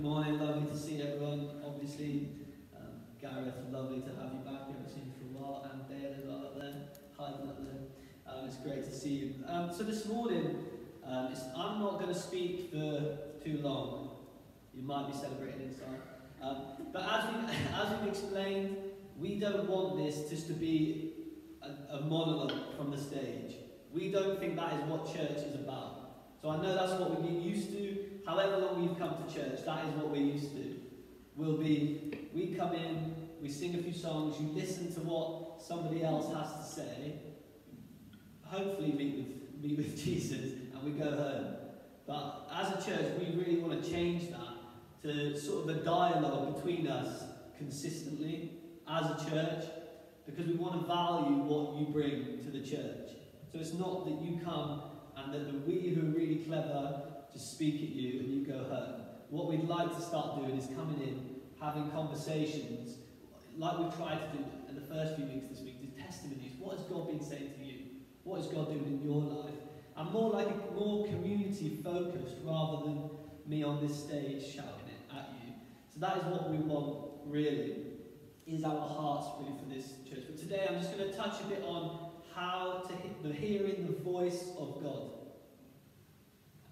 Good morning, lovely to see everyone. Obviously, um, Gareth, lovely to have you back. We haven't seen you for a while, and Dale as well up there, hiding up there. Um, it's great to see you. Um, so this morning, um, I'm not going to speak for too long. You might be celebrating inside. Um, but as, we, as we've explained, we don't want this just to be a, a monologue from the stage. We don't think that is what church is about. So I know that's what we've been used to. However long we've come to church, that is what we're used to. We'll be, we come in, we sing a few songs, you listen to what somebody else has to say, hopefully meet with, meet with Jesus, and we go home. But as a church, we really want to change that to sort of a dialogue between us consistently as a church, because we want to value what you bring to the church. So it's not that you come and that the we who are really clever just speak at you and you go home. What we'd like to start doing is coming in, having conversations, like we've tried to do in the first few weeks this week, the testimonies. What has God been saying to you? What is God doing in your life? And more like a, more community focused rather than me on this stage shouting it at you. So that is what we want really, is our hearts really for this church. But today I'm just going to touch a bit on how to hit the hearing the voice of God.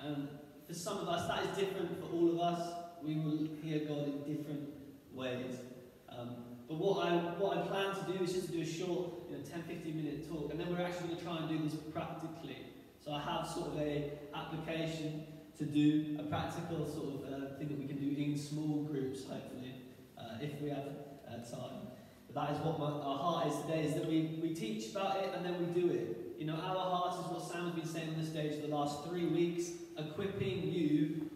And for some of us, that is different for all of us. We will hear God in different ways. Um, but what I, what I plan to do is just to do a short, you know, 10, 15 minute talk, and then we're actually going to try and do this practically. So I have sort of a application to do, a practical sort of uh, thing that we can do in small groups, hopefully, uh, if we have uh, time. But that is what my, our heart is today, is that we, we teach about it and then we do it. You know, our heart is what Sam's been saying on the stage for the last three weeks, equipping you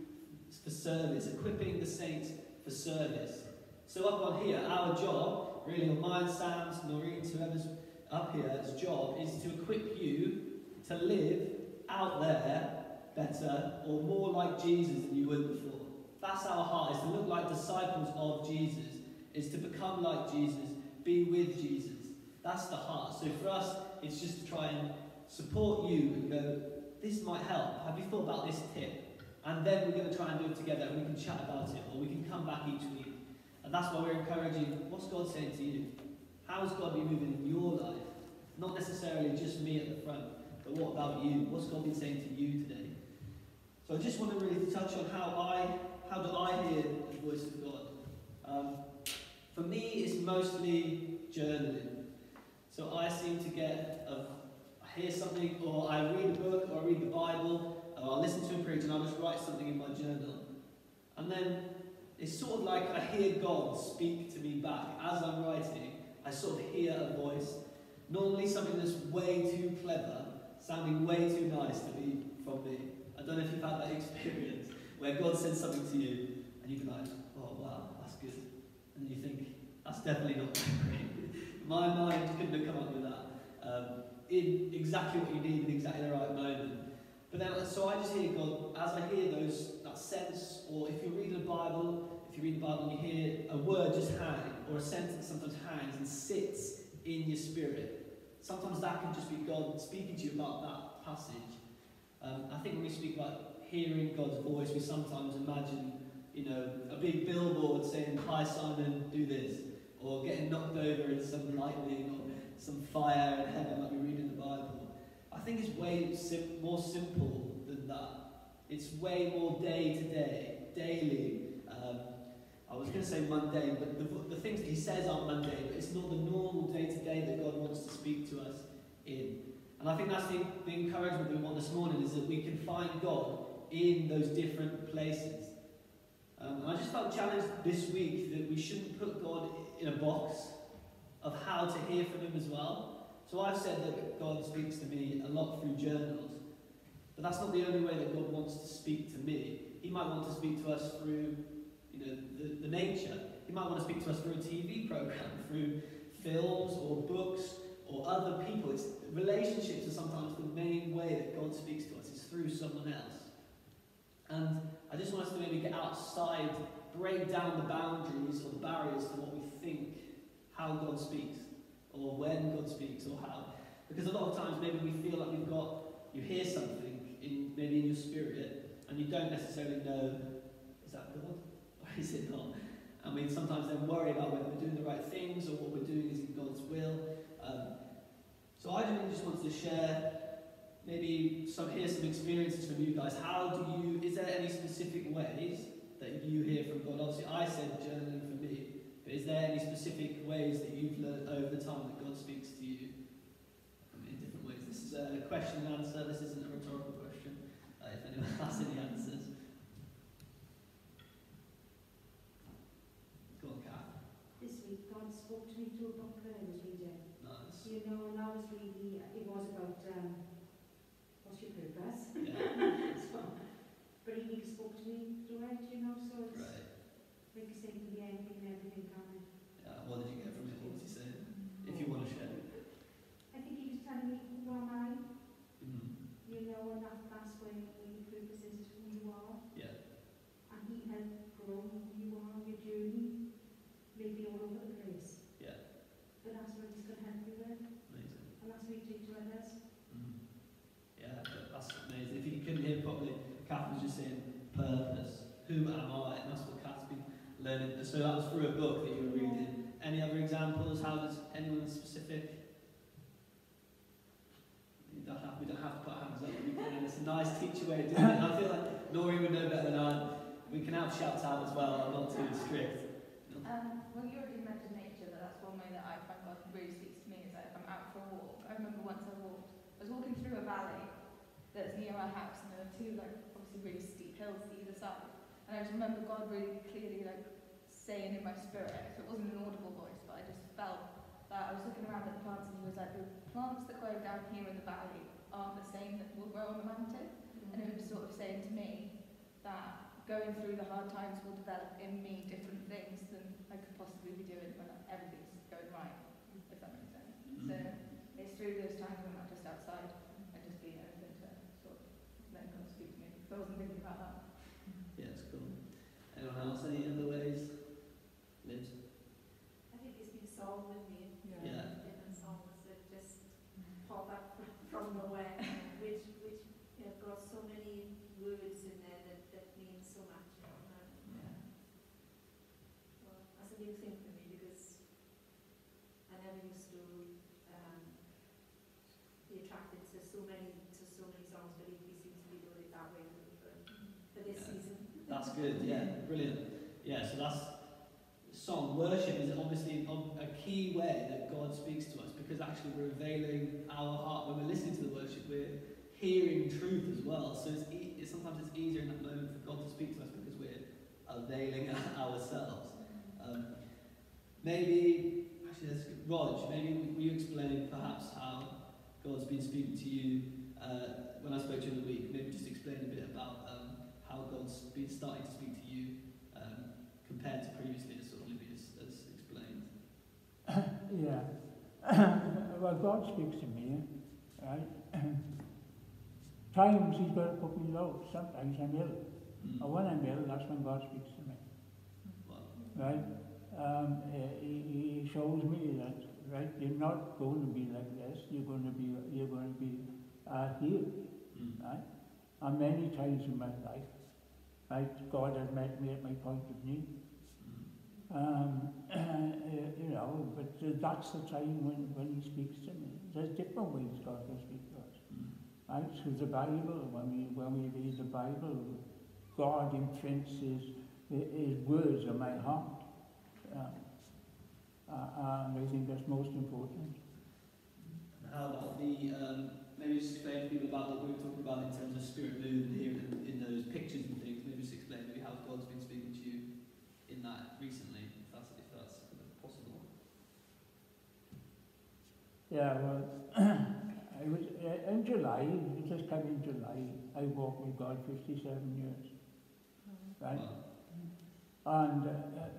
for service, equipping the saints for service. So up on here, our job, really on mine, Sam's, Noreen's, whoever's up here's job is to equip you to live out there better or more like Jesus than you would before. That's our heart, is to look like disciples of Jesus, is to become like Jesus, be with Jesus. That's the heart. So for us, it's just to try and support you and go, this might help. Have you thought about this tip? And then we're going to try and do it together and we can chat about it or we can come back each week. And that's why we're encouraging, what's God saying to you? How is God be moving in your life? Not necessarily just me at the front, but what about you? What's God been saying to you today? So I just want to really touch on how I, how do I hear the voice of God? Um, for me, it's mostly journaling. So I seem to get, a, I hear something, or I read a book, or I read the Bible, or I listen to a preach, and I'll just write something in my journal. And then it's sort of like I hear God speak to me back. As I'm writing, I sort of hear a voice. Normally something that's way too clever, sounding way too nice to be from me. I don't know if you've had that experience, where God says something to you, and you can like, oh wow, that's good. And you think, that's definitely not my. My mind couldn't have come up with that. Um, in exactly what you need in exactly the right moment. But then, so I just hear God, as I hear those, that sense, or if you're reading the Bible, if you read the Bible and you hear a word just hang, or a sentence sometimes hangs and sits in your spirit, sometimes that can just be God speaking to you about that passage. Um, I think when we speak about hearing God's voice, we sometimes imagine, you know, a big billboard saying, Hi Simon, do this, or getting knocked over in some lightning, or some fire in heaven, like we read in the Bible. I think it's way sim- more simple than that. It's way more day to day, daily. Um, I was going to say mundane, but the, the things that he says aren't mundane, but it's not the normal day to day that God wants to speak to us in. And I think that's the, the encouragement we want this morning is that we can find God in those different places. Um, I just felt challenged this week that we shouldn't put God in a box of how to hear from Him as well. So I've said that God speaks to me a lot through journals, but that's not the only way that God wants to speak to me. He might want to speak to us through, you know, the, the nature. He might want to speak to us through a TV program, through films or books or other people. It's relationships are sometimes the main way that God speaks to us. It's through someone else. And I just want us to maybe get outside, break down the boundaries or the barriers to what we think how God speaks, or when God speaks, or how. Because a lot of times maybe we feel like we've got, you hear something in maybe in your spirit, and you don't necessarily know, is that God? Or is it not? And we sometimes then worry about whether we're doing the right things or what we're doing is in God's will. Um, so I just wanted to share maybe some hear some experiences from you guys. How do you? Is there any specific ways that you hear from God? Obviously, I said journaling but is there any specific ways that you've learned over the time that God speaks to you in different ways? This is a question and answer. This isn't a rhetorical question. Uh, if anyone has any answers, go on, Kath. This week, God spoke to me through a book that I was reading. Nice. You know, and I was really, it was about, um, what's your purpose? Yeah. so, but he really spoke to me through it, you know, so it's, Right. like I said, it can be anything and everything, can it? Yeah. What did you get from it? What was he saying? If you want to share. I think he was telling me, who am I? Mm. You know, and that, that's where, where your purpose is, is who you are. Yeah. And he helped grow who you are, your journey, maybe all over the place. Yeah. But that's what he's going to help you with, Amazing. and that's what he take to others. Mm. Yeah, that- that's amazing. If you couldn't hear properly, Kath was just saying purpose. Who am I? And that's what Kath's been learning. So that was through a book that you were reading. Any other examples? How does anyone specific? You don't have, we don't have to put hands up. We can. It's a nice teacher way of doing it. And I feel like Laurie would know better than I. We can have shouts out as well. I'm not too strict. Um, well, you already mentioned nature, but that's one way that I find God really speaks to me is that if I'm out for a walk. I remember once I walked, I was walking through a valley that's near our house, and there were two, like, obviously really steep hills either side. And I just remember God really clearly, like, saying in my spirit, so it wasn't an audible voice, but I just felt that I was looking around at the plants, and he was like, the plants that grow down here in the valley aren't the same that will grow on the mountain. And it was sort of saying to me that going through the hard times will develop in me different things than I could possibly be doing when everything's going right, if that makes sense. Mm-hmm. So it's through those times when I'm just outside and just being open to sort of letting God speak to me. So I wasn't thinking about that. Yeah, it's cool. Anyone else? Any other ways? Liz? I think it's been song with me. Yeah. Different songs that just pop up from, from nowhere, which which you know, got so many words in there that, that mean so much. You know, and, uh, well, that's a new thing for me because I never used to um, be attracted to so many to so many songs, but he, he seems to be doing it that way for, for, for this Yeah. season. That's good, yeah, brilliant. Yeah, so that's song. Worship is obviously a key way that God speaks to us because actually we're availing our heart when we're listening to the worship. We're hearing truth as well. So it's, e- it's sometimes it's easier in that moment for God to speak to us because we're availing ourselves. Um, maybe actually, that's good. Rog. Maybe will you explain perhaps how God's been speaking to you uh, when I spoke to you in the week? Maybe just explain a bit about God's been starting to speak to you um, compared to previously, as sort of Libby has, has explained. Yeah. well, God speaks to me, right? Times He's got to put me low. Sometimes I'm ill. Mm. And when I'm ill, that's when God speaks to me, Well, right? Um, he, he shows me that, right? You're not going to be like this. You're going to be, you're going to be uh, healed, mm. right? And many times in my life, God has met me at my point of need. Um, you know, but uh, that's the time when, when he speaks to me. There's different ways God can speak to us. Mm. Right? Through the Bible, when we, when we read the Bible, God imprints his, his words on my heart. Um, uh, and I think that's most important. And How about the, um, maybe just explain to people about what we were talking about in terms of spirit movement here in, in those pictures and things. Maybe just explain maybe how God's been speaking to you in that recently, if that's, if that's possible. Yeah, well, I was, uh, in July, it just came in July, I walked with God 57 years. Right? Well, And uh,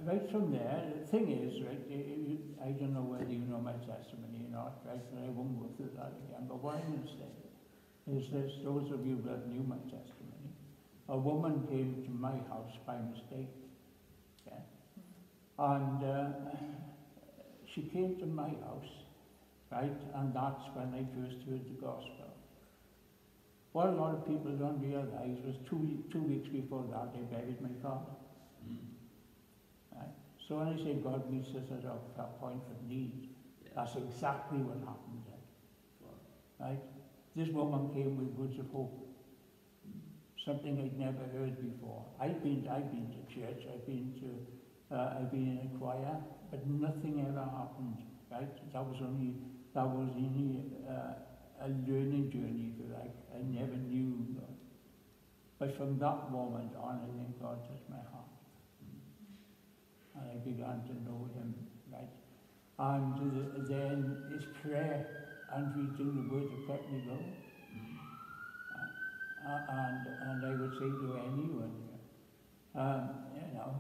right from there, the thing is, right, I- don't know whether you know my testimony or not, right, but I won't go through that again. But what I'm going to say is this, those of you that knew my testimony, a woman came to my house by mistake, and uh, she came to my house, right, and that's when I first heard the gospel. What a lot of people don't realize was two, two weeks before that, I buried my father. mm. Right? So when I say God meets us at our point of need, Yeah. that's exactly what happened then. Wow. Right? This woman came with words of hope. Something I'd never heard before. I've been, I've been to church, I've been to, uh, I've been in a choir, but nothing ever happened. Right? That was only, that was only uh, a learning journey, if you like. I never knew God. But from that moment on, I think God touched my heart. And I began to know Him, right? And then it's prayer and reading the Word that kept. Uh, and, and I would say to anyone, um, you know,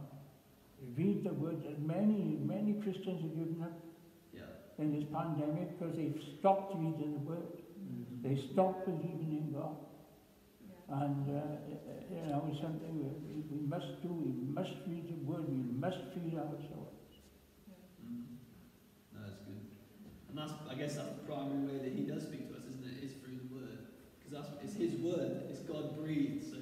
read the Word. And many, many Christians have given up Yeah. in this pandemic because they've stopped reading the Word. They stopped believing in God. And, uh, you know, it's something we, we must do. We must read the Word. We must feed our souls. Mm. No, that's good. And that's, I guess that's the primary way that he does speak to us, isn't it? Is through the word. Because that's it's his word. It's God breathed. So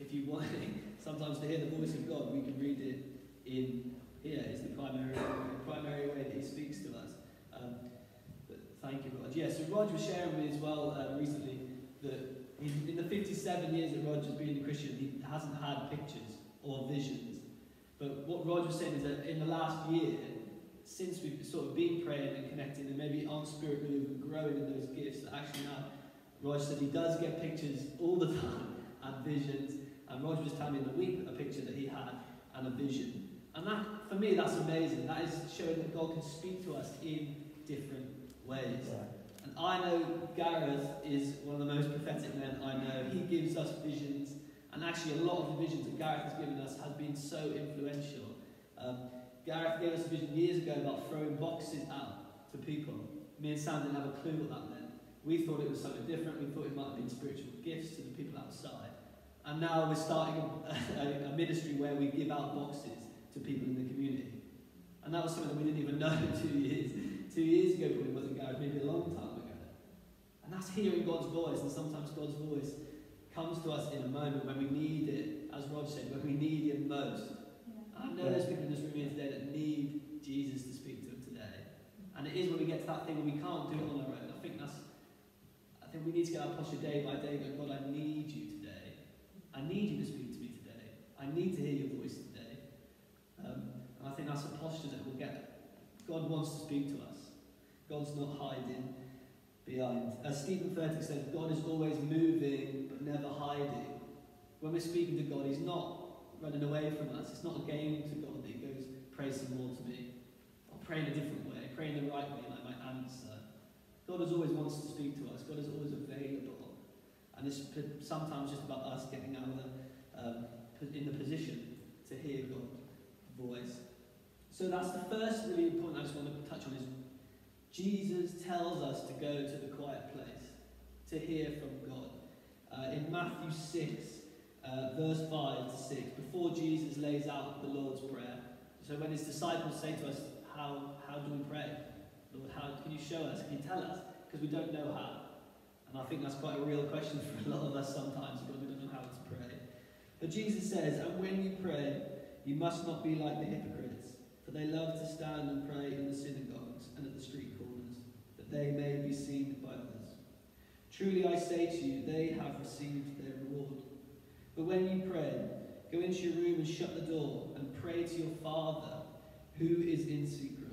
if you want sometimes to hear the voice of God, we can read it in here. Is the primary the primary way that he speaks to us. Um, but thank you, Rog. Yeah. So Rog was sharing with me as well uh, recently that in, in the 57 years that Roger's been a Christian, he hasn't had pictures or visions. But what Roger was saying is that in the last year, since we've sort of been praying and connecting and maybe on spirit move and growing in those gifts, that actually now Roger said he does get pictures all the time and visions. And Roger was telling me in the week a picture that he had and a vision. And that, for me, that's amazing. That is showing that God can speak to us in different ways. And I know Gareth is one of the most prophetic men I know. He gives us visions, and actually, a lot of the visions that Gareth has given us has been so influential. Um, Gareth gave us a vision years ago about throwing boxes out to people. Me and Sam didn't have a clue what that meant. We thought it was something different. We thought it might have been spiritual gifts to the people outside. And now we're starting a, a, a ministry where we give out boxes to people in the community. And that was something that we didn't even know two years. Two years ago, probably wasn't Gareth, maybe a long time ago. And that's hearing God's voice, and sometimes God's voice comes to us in a moment when we need it, as Rod said, when we need Him most. I know there's people in this room here today that need Jesus to speak to them today. And it is when we get to that thing where we can't do it on our own. I think that's, I think we need to get our posture day by day, going, God, I need you today. I need you to speak to me today. I need to hear your voice today. That's a posture that we'll get. God wants to speak to us. God's not hiding behind. As Steven Furtick says, God is always moving but never hiding. When we're speaking to God, He's not running away from us. It's not a game to God that He goes, pray some more to me. Or pray in a different way, pray in the right way, and I might answer. God has always wants to speak to us. God is always available. And it's sometimes just about us getting out of the, um, in the position to hear God's voice. So that's the first really important I just want to touch on is Jesus tells us to go to the quiet place to hear from God. Uh, in Matthew 6, uh, verse 5 to 6, before Jesus lays out the Lord's Prayer. So when his disciples say to us, How, how do we pray? Lord, how can you show us? Can you tell us? Because we don't know how. And I think that's quite a real question for a lot of us sometimes because we don't know how to pray. But Jesus says, And when you pray, you must not be like the hypocrites, for they love to stand and pray in the synagogues and at the street corners, that they may be seen by others. Truly I say to you, they have received their reward. But when you pray, go into your room and shut the door and pray to your Father who is in secret.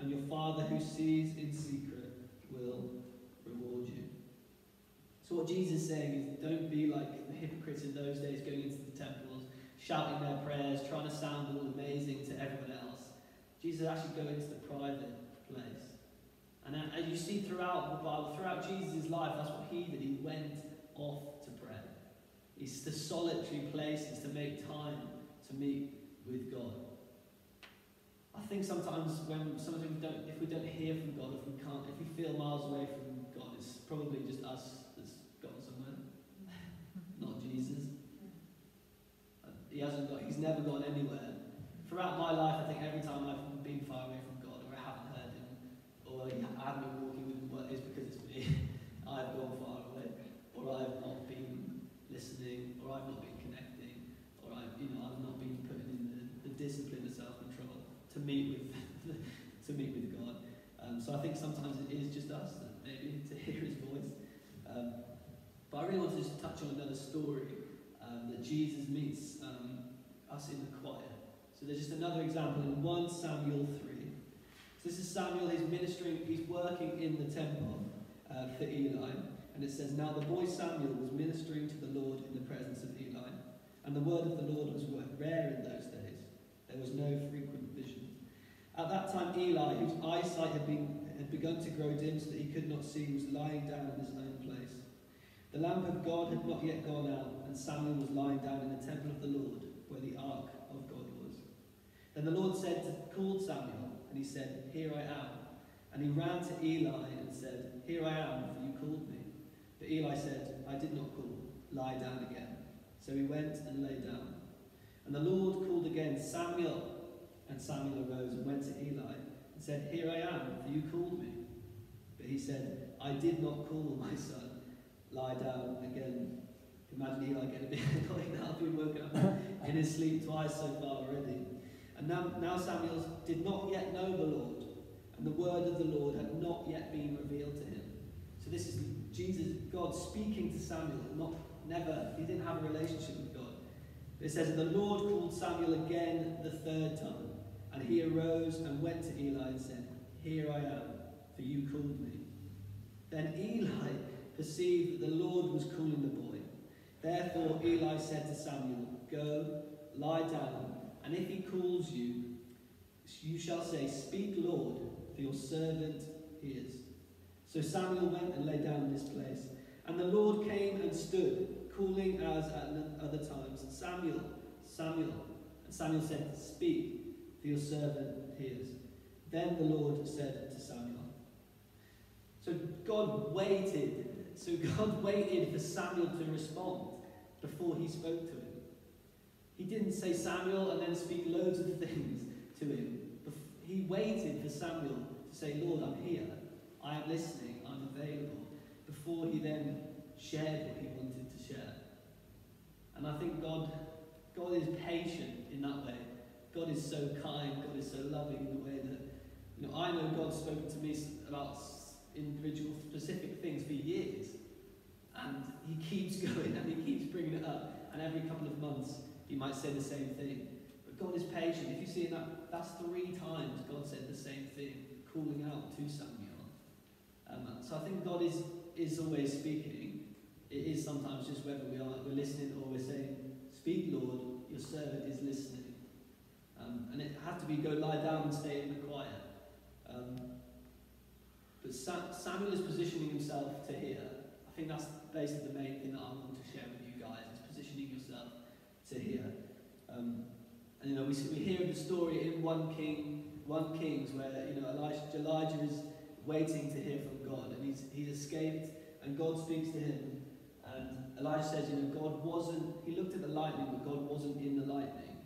And your Father who sees in secret will reward you. So what Jesus is saying is don't be like the hypocrites in those days going into the temples, shouting their prayers, trying to sound all amazing to everyone else. Jesus actually go into the private place. And as you see throughout the Bible, throughout Jesus' life, that's what he did. He went off to pray. It's the solitary place. places to make time to meet with God. I think sometimes when sometimes we don't, if we don't hear from God, if we can't, if we feel miles away from God, it's probably just us that's gone somewhere, not Jesus. He hasn't got, he's never gone anywhere. Throughout my life, I think every time I've been far away from God, or I haven't heard Him, or I haven't been walking with Him, well, it's because it's me. I've gone far away, or I've not been listening, or I've not been connecting, or I've, you know, I've not been putting in the, the discipline of self-control. to meet with to meet with God. Um, so I think sometimes it is just us that maybe to hear His voice. Um, but I really want to just touch on another story um, that Jesus meets um, us in the choir. So there's just another example in 1 Samuel 3. So this is Samuel, he's ministering, he's working in the temple uh, for Eli. And it says, Now the boy Samuel was ministering to the Lord in the presence of Eli. And the word of the Lord was rare in those days. There was no frequent vision. At that time, Eli, whose eyesight had, been, had begun to grow dim so that he could not see, was lying down in his own place. The lamp of God had not yet gone out, and Samuel was lying down in the temple of the Lord, where the ark. Then the Lord said to called Samuel, and he said, Here I am. And he ran to Eli and said, Here I am, for you called me. But Eli said, I did not call. Lie down again. So he went and lay down. And the Lord called again, Samuel. And Samuel arose and went to Eli and said, Here I am, for you called me. But he said, I did not call, my son. Lie down again. Imagine Eli getting a bit annoyed now, being woken up in his sleep twice so far already. And now, Samuel did not yet know the Lord, and the word of the Lord had not yet been revealed to him. So this is Jesus, God speaking to Samuel, not never, he didn't have a relationship with God. But it says, And the Lord called Samuel again the third time. And he arose and went to Eli and said, Here I am, for you called me. Then Eli perceived that the Lord was calling the boy. Therefore Eli said to Samuel, Go, lie down, and if he calls you, you shall say, Speak, Lord, for your servant hears. So Samuel went and lay down in his place. And the Lord came and stood, calling as at other times, Samuel, Samuel. And Samuel said, Speak, for your servant hears. Then the Lord said to Samuel. So God waited. So God waited for Samuel to respond before he spoke to him. He didn't say Samuel and then speak loads of things to him. He waited for Samuel to say, Lord, I'm here. I am listening. I'm available. Before he then shared what he wanted to share. And I think God, God is patient in that way. God is so kind. God is so loving in the way that, you know, I know God's spoken to me about individual specific things for years. And he keeps going and he keeps bringing it up. And every couple of months, he might say the same thing. But God is patient. If you see that, that's three times God said the same thing, calling out to Samuel. Um, so I think God is, is always speaking. It is sometimes just whether we are we're listening or we're saying, Speak, Lord, your servant is listening. Um, and it had to be go lie down and stay in the quiet. Um, but Sa- Samuel is positioning himself to hear. I think that's basically the main thing that I want to share with you guys is positioning yourself to hear. Um, and you know, we, we hear the story in one King, one Kings, where you know Elijah, Elijah is waiting to hear from God, and he's he's escaped, and God speaks to him, and Elijah says, you know, God wasn't. He looked at the lightning, but God wasn't in the lightning.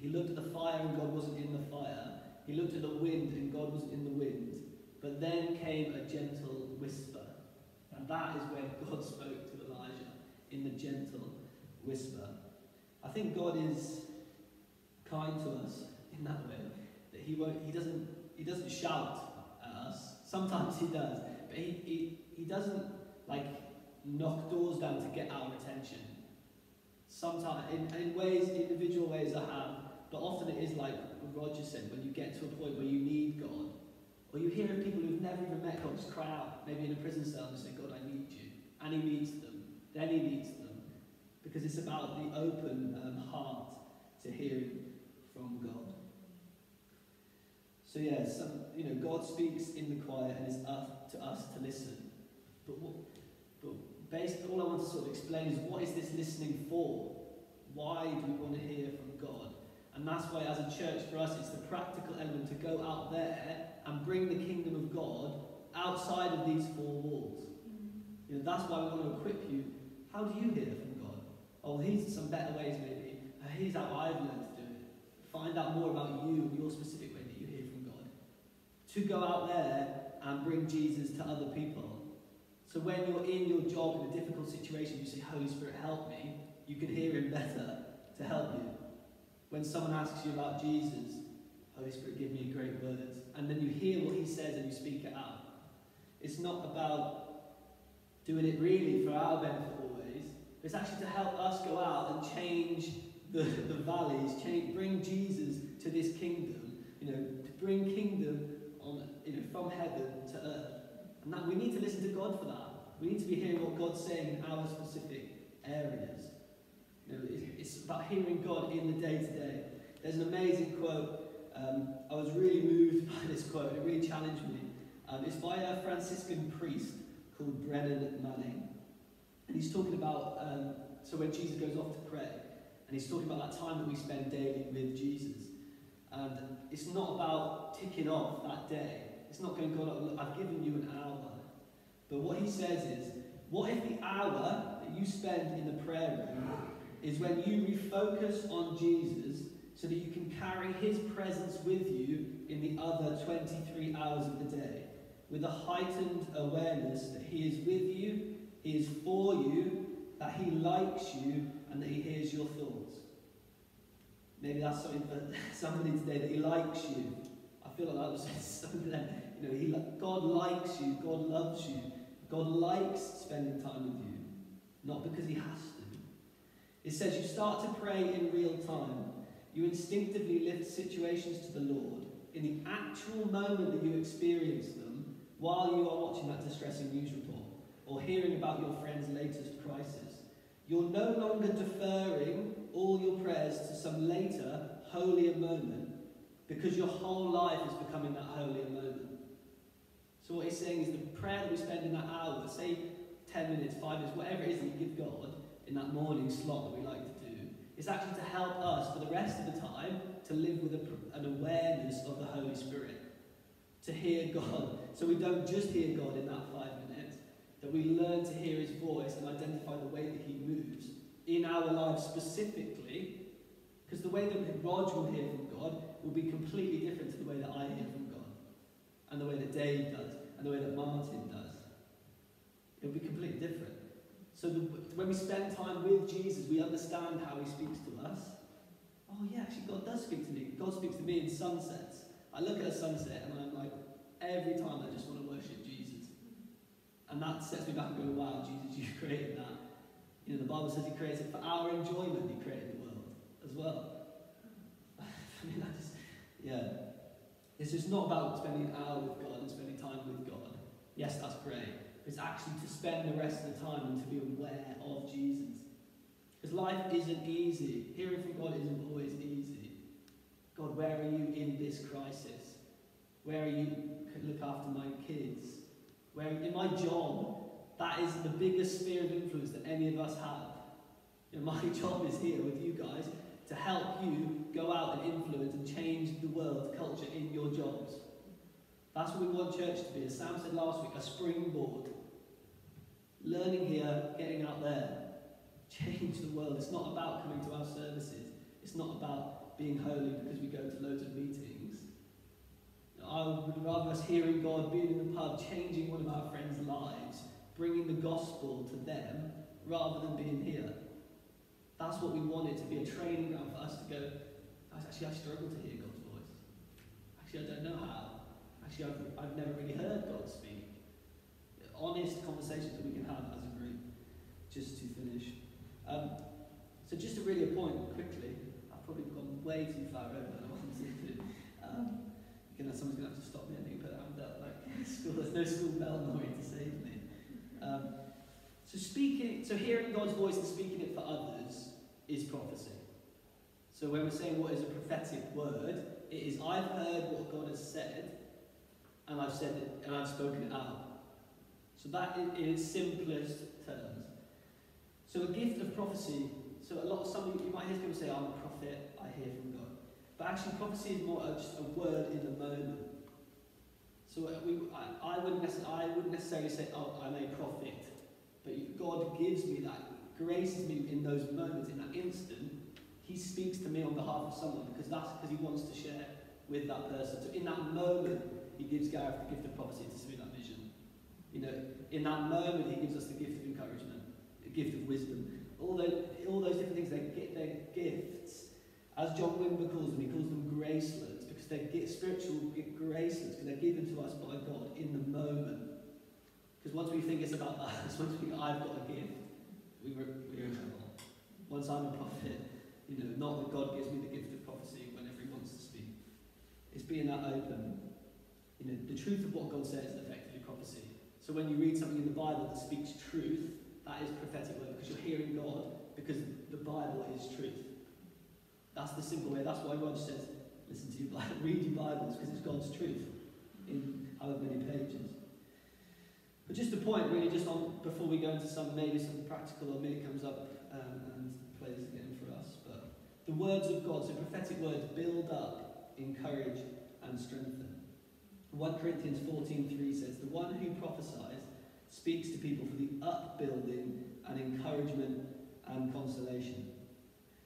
He looked at the fire, and God wasn't in the fire. He looked at the wind, and God wasn't in the wind. But then came a gentle whisper, and that is when God spoke to Elijah in the gentle whisper. I think God is kind to us in that way that he won't he doesn't he doesn't shout at us. Sometimes he does but he, he, he doesn't like knock doors down to get our attention. Sometimes in, in ways individual ways I have but often it is like Roger said when you get to a point where you need God or you hear of people who've never even met God just cry out maybe in a prison cell and say God I need you and he needs them then he meets them because it's about the open um, heart to hearing from God. So yeah, some, you know, God speaks in the quiet and it's up to us to listen. But what, but based, all I want to sort of explain is what is this listening for? Why do we want to hear from God? And that's why, as a church, for us, it's the practical element to go out there and bring the kingdom of God outside of these four walls. You know, that's why we want to equip you. How do you hear? Oh, here's some better ways, maybe. Uh, here's how I've learned to do it. Find out more about you, your specific way that you hear from God. To go out there and bring Jesus to other people. So when you're in your job in a difficult situation, you say, Holy Spirit, help me. You can hear him better to help you. When someone asks you about Jesus, Holy Spirit, give me a great words. And then you hear what he says and you speak it out. It's not about doing it really for our benefit always. It's actually to help us go out and change the, the valleys, change, bring Jesus to this kingdom, you know, to bring kingdom on, you know, from heaven to earth. And that we need to listen to God for that. We need to be hearing what God's saying in our specific areas. You know, it's, it's about hearing God in the day to day. There's an amazing quote. Um, I was really moved by this quote. It really challenged me. Um, it's by a Franciscan priest called Brennan Manning. And he's talking about, um, so when Jesus goes off to pray, and he's talking about that time that we spend daily with Jesus. And it's not about ticking off that day. It's not going, God, I've given you an hour. But what he says is, what if the hour that you spend in the prayer room is when you refocus on Jesus so that you can carry his presence with you in the other 23 hours of the day with a heightened awareness that he is with you, he is for you, that he likes you, and that he hears your thoughts. Maybe that's something for somebody today that he likes you. I feel like that was something that, you know, he, God likes you, God loves you, God likes spending time with you, not because he has to. It says you start to pray in real time. You instinctively lift situations to the Lord in the actual moment that you experience them while you are watching that distressing news report or hearing about your friend's latest crisis. You're no longer deferring all your prayers to some later, holier moment because your whole life is becoming that holier moment. So, what he's saying is the prayer that we spend in that hour, say 10 minutes, 5 minutes, whatever it is that you give God in that morning slot that we like to do, is actually to help us for the rest of the time to live with a, an awareness of the Holy Spirit, to hear God. So, we don't just hear God in that five minutes, that we learn to hear his voice and identify the way that he moves in our lives specifically, because the way that Rog will hear from God will be completely different to the way that I hear from God, and the way that Dave does, and the way that Martin does. It'll be completely different. So the, when we spend time with Jesus, we understand how he speaks to us. Oh yeah, actually God does speak to me. God speaks to me in sunsets. I look at a sunset and I'm like, every time I just want to. And that sets me back and go, wow, Jesus, you created that. You know, the Bible says he created it for our enjoyment, he created the world as well. I mean, that just, yeah. It's just not about spending an hour with God and spending time with God. Yes, that's great. It's actually to spend the rest of the time and to be aware of Jesus. Because life isn't easy. Hearing from God isn't always easy. God, where are you in this crisis? Where are you look after my kids? Where in my job, that is the biggest sphere of influence that any of us have. You know, my job is here with you guys to help you go out and influence and change the world culture in your jobs. That's what we want church to be. As Sam said last week, a springboard. Learning here, getting out there, change the world. It's not about coming to our services. It's not about being holy because we go to loads of meetings. I would rather us hearing God, being in the pub, changing one of our friends' lives, bringing the gospel to them, rather than being here. That's what we want it to be a training ground for us to go, actually, I struggle to hear God's voice. Actually, I don't know how. Actually, I've, I've never really heard God speak. Honest conversations that we can have as a group, just to finish. Um, so just to really a point quickly, I've probably gone way too far over than I wanted to. Um, know, someone's going to have to stop me. I put that hand up. Like school, there's no school bell noise to save me. Um, so speaking, so hearing God's voice and speaking it for others is prophecy. So when we're saying what is a prophetic word, it is I've heard what God has said, and I've said it, and I've spoken it out. So that is in its simplest terms. So a gift of prophecy. So a lot of some you might hear people say, "I'm a prophet. I hear from God," but actually prophecy is more just a word in the moment. So uh, we, I, I wouldn't necessarily, I wouldn't necessarily say, "Oh, I'm a prophet," but God gives me that, graces me in those moments, in that instant. He speaks to me on behalf of someone because that's because he wants to share with that person. So in that moment, he gives Gareth the gift of prophecy to see that vision. You know, in that moment, he gives us the gift of encouragement, the gift of wisdom. All those, all those different things, they get their gifts. As John Wimber calls them, he calls them gracelets because they're gi- spiritual graces, because they're given to us by God in the moment. Because once we think it's about us, once we think I've got a gift, we were, we're in trouble. Oh, once I'm a prophet, you know, not that God gives me the gift of prophecy whenever He wants to speak. It's being that open. You know, the truth of what God says is effectively prophecy. So when you read something in the Bible that speaks truth, that is prophetic word because you're hearing God because the Bible is truth. That's the simple way. That's why God says, listen to your Bible, read your Bibles because it's God's truth in however many pages. But just a point, really, just on before we go into some maybe some practical, or Millie comes up um, and plays again for us. But the words of God, so prophetic words, build up, encourage, and strengthen. 1 Corinthians 14:3 says, "The one who prophesies speaks to people for the upbuilding and encouragement and consolation."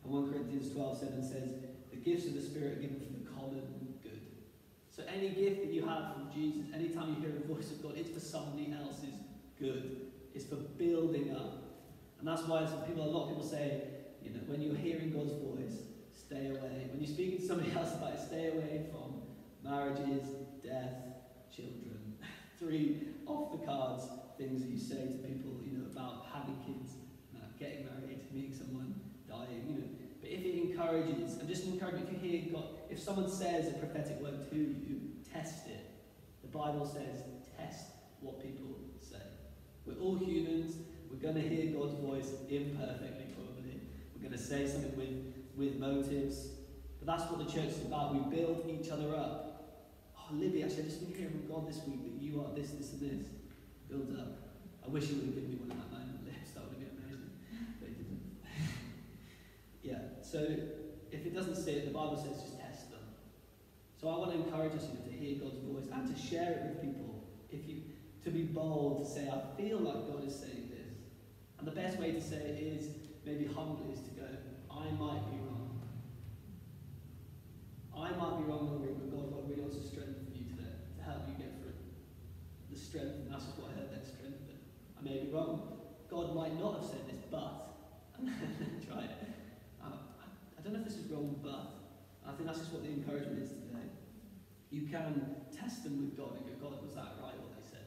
And 1 Corinthians 12:7 says, "The gifts of the Spirit are given for the common good." So any gift that you have from Jesus, anytime you hear the voice of God, it's for somebody else's good. It's for building up. And that's why some people, a lot of people say, you know, when you're hearing God's voice, stay away. When you're speaking to somebody else about it, stay away from marriages, death, children. Three off the cards things that you say to people, you know, about having kids, getting married, meeting someone, dying, you know. But if it encourages, and just encourage, if you hear God, if someone says a prophetic word to you, test it. The Bible says, test what people say. We're all humans. We're going to hear God's voice imperfectly, probably. We're going to say something with, with motives. But that's what the church is about. We build each other up. Oh, Libby, actually, I've just been hearing from God this week that you are this, this, and this. Build up. I wish you would have given me one of that moment lips. That would have been amazing. But he didn't. Yeah, so if it doesn't say it, the Bible says just test them. So I want to encourage us to hear God's voice and to share it with people. If you to be bold to say, I feel like God is saying this. And the best way to say it is maybe humbly is to go, I might be wrong. I might be wrong, Lord, but God, God really wants to strengthen you today to help you get through. The strength, and that's what I heard that strengthen. I may be wrong. God might not have said this, but try it. I, don't know if this is wrong, but I think that's just what the encouragement is today. You can test them with God and go, God, was that right what they said?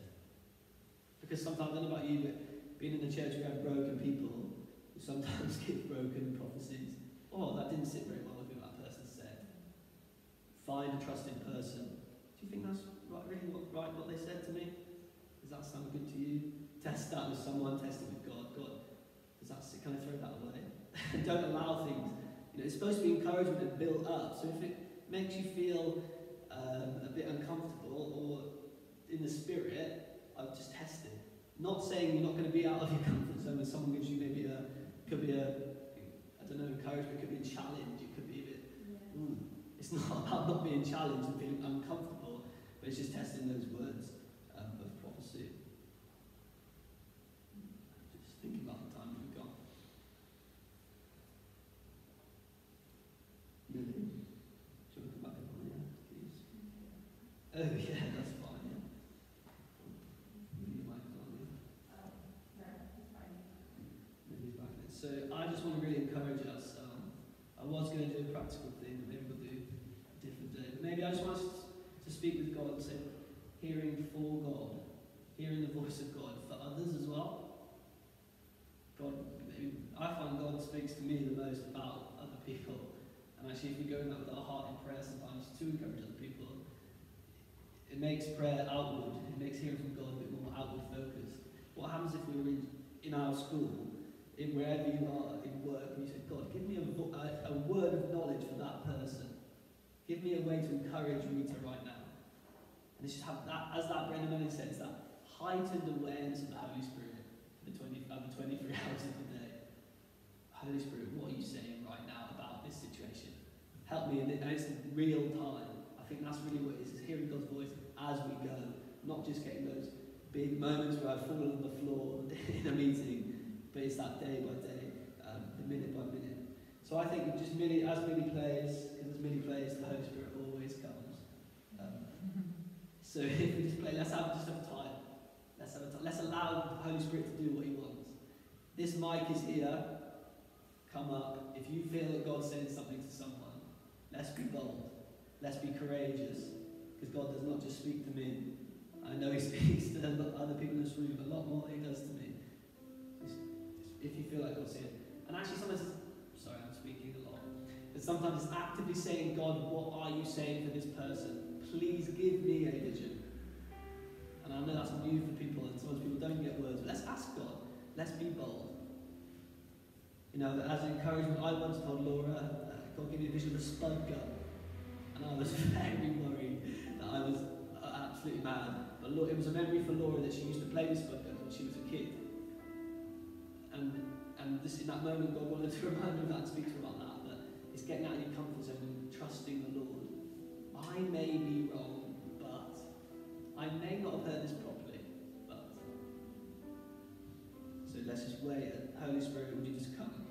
Because sometimes, I don't know about you, but being in the church we have broken people who sometimes give broken prophecies. Oh, that didn't sit very well with me, that person said. Find a trusted person. Do you think that's right, really what, right what they said to me? Does that sound good to you? Test that with someone, test it with God. God, does that can I throw that away? Don't allow things. You know, it's supposed to be encouragement and built up. So if it makes you feel um, a bit uncomfortable or in the spirit, I've just testing. Not saying you're not going to be out of your comfort zone when someone gives you maybe a, could be a, I don't know, encouragement, could be a challenge, it could be a bit, yeah. mm. it's not about not being challenged and feeling uncomfortable, but it's just testing those words. Just want to really encourage us. Um, I was going to do a practical thing, but maybe we'll do a different day. But maybe I just want to speak with God and say, hearing for God, hearing the voice of God for others as well. God, I find God speaks to me the most about other people. And actually, if we go in that with our heart in prayer sometimes to encourage other people, it makes prayer outward. It makes hearing from God a bit more outward focused. What happens if we were in, in our school, in wherever you are, in work, and you say, God, give me a, a, a word of knowledge for that person. Give me a way to encourage Rita right now. And it's just have that, as that Brendan Manning it's that heightened awareness of the Holy Spirit for the 20, uh, the 23 hours of the day. Holy Spirit, what are you saying right now about this situation? Help me, and it's real time. I think that's really what it is, is hearing God's voice as we go, not just getting those big moments where I've fallen on the floor in a meeting, it's that day by day, um, the minute by minute. So I think just as Millie plays, because as Millie plays, the Holy Spirit always comes. Um, so if we just play, let's have just have time. Let's have a time. Let's allow the Holy Spirit to do what He wants. This mic is here. Come up. If you feel that God's saying something to someone, let's be bold. let's be courageous, because God does not just speak to me. I know He speaks to other people in this room a lot more than He does to me. If you feel like God's here. And actually, sometimes sorry, I'm speaking a lot. But sometimes it's actively saying, God, what are you saying for this person? Please give me a vision. And I know that's new for people, and sometimes people don't get words, but let's ask God. Let's be bold. You know, as an encouragement, I once told Laura, uh, God gave me a vision of a spud gun. And I was very worried that I was uh, absolutely mad. But it was a memory for Laura that she used to play with spud guns when she was a kid. And and this in that moment, God wanted to remind me of that speak to her about that. That it's getting out of your comfort zone and trusting the Lord. I may be wrong, but I may not have heard this properly, but. So let's just wait. Holy Spirit, would you just come?